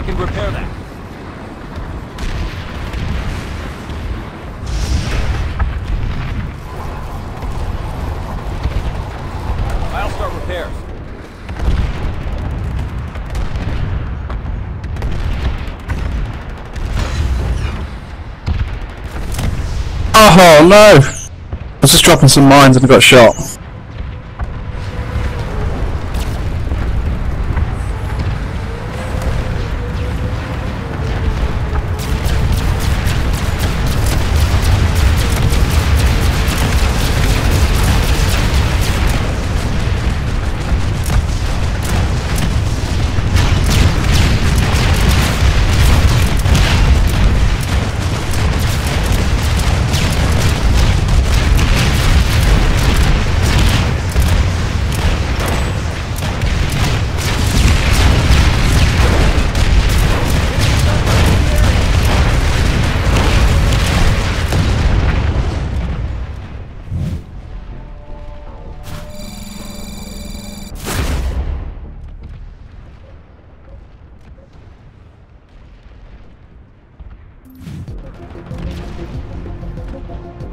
I can repair that. I'll start repairs. Oh no! I was just dropping some mines and got shot. Thank you.